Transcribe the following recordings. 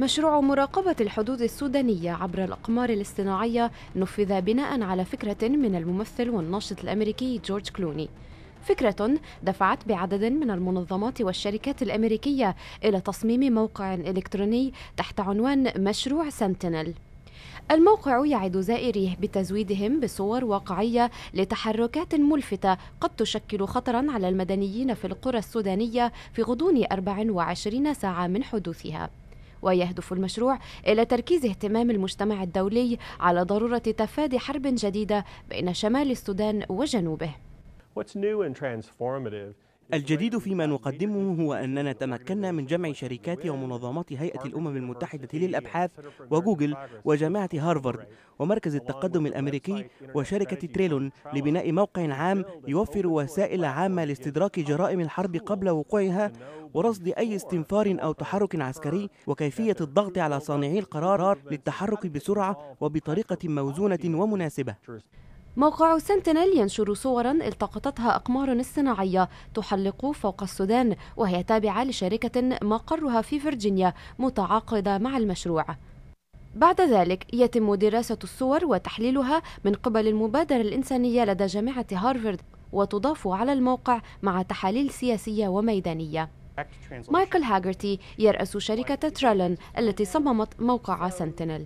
مشروع مراقبة الحدود السودانية عبر الأقمار الاصطناعية نفذ بناء على فكرة من الممثل والناشط الأمريكي جورج كلوني. فكرة دفعت بعدد من المنظمات والشركات الأمريكية إلى تصميم موقع إلكتروني تحت عنوان مشروع سنتينل الموقع يعد زائريه بتزويدهم بصور واقعية لتحركات ملفتة قد تشكل خطرا على المدنيين في القرى السودانية في غضون 24 ساعة من حدوثها. ويهدف المشروع إلى تركيز اهتمام المجتمع الدولي على ضرورة تفادي حرب جديدة بين شمال السودان وجنوبه. الجديد فيما نقدمه هو أننا تمكنا من جمع شركات ومنظمات هيئة الأمم المتحدة للأبحاث وجوجل وجامعة هارفارد ومركز التقدم الأمريكي وشركة تريلون لبناء موقع عام يوفر وسائل عامة لاستدراك جرائم الحرب قبل وقوعها ورصد أي استنفار أو تحرك عسكري وكيفية الضغط على صانعي القرار للتحرك بسرعة وبطريقة موزونة ومناسبة. موقع سنتينل ينشر صورا التقطتها أقمار اصطناعية تحلق فوق السودان وهي تابعة لشركة مقرها في فرجينيا متعاقدة مع المشروع. بعد ذلك يتم دراسة الصور وتحليلها من قبل المبادرة الإنسانية لدى جامعة هارفارد وتضاف على الموقع مع تحاليل سياسية وميدانية. مايكل هاجرتي يرأس شركة ترالن التي صممت موقع سنتينل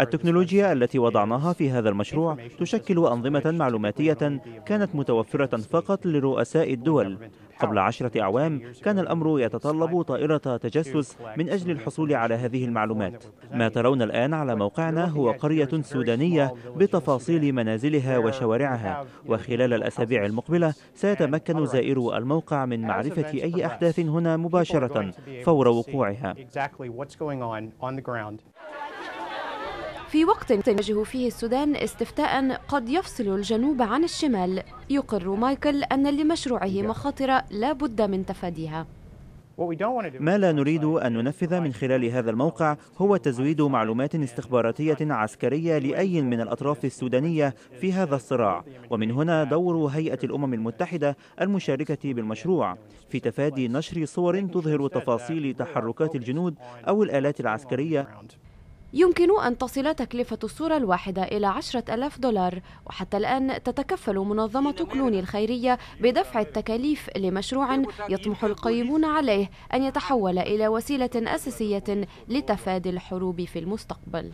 التكنولوجيا التي وضعناها في هذا المشروع تشكل أنظمة معلوماتية كانت متوفرة فقط لرؤساء الدول. قبل عشرة أعوام كان الأمر يتطلب طائرة تجسس من أجل الحصول على هذه المعلومات. ما ترون الآن على موقعنا هو قرية سودانية بتفاصيل منازلها وشوارعها. وخلال الأسابيع المقبلة سيتمكن زائرو الموقع من معرفة أي أحداث هنا مباشرة فور وقوعها. في وقت تواجه فيه السودان استفتاء قد يفصل الجنوب عن الشمال. يقر مايكل أن لمشروعه مخاطر لا بد من تفاديها. ما لا نريد أن ننفذ من خلال هذا الموقع هو تزويد معلومات استخباراتية عسكرية لأي من الأطراف السودانية في هذا الصراع. ومن هنا دور هيئة الأمم المتحدة المشاركة بالمشروع في تفادي نشر صور تظهر تفاصيل تحركات الجنود أو الآلات العسكرية. يمكن أن تصل تكلفة الصورة الواحدة إلى عشرة ألاف دولار وحتى الآن تتكفل منظمة كلوني الخيرية بدفع التكاليف لمشروع يطمح القيمون عليه أن يتحول إلى وسيلة أساسية لتفادي الحروب في المستقبل.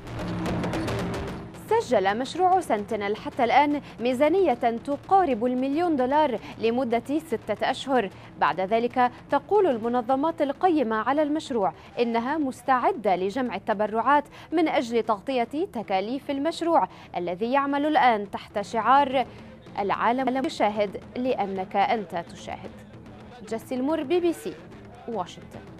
سجل مشروع سنتينل حتى الآن ميزانية تقارب المليون دولار لمدة ستة أشهر. بعد ذلك تقول المنظمات القيمة على المشروع إنها مستعدة لجمع التبرعات من أجل تغطية تكاليف المشروع الذي يعمل الآن تحت شعار العالم يشاهد لأنك أنت تشاهد. جسي المور بي بي سي واشنطن.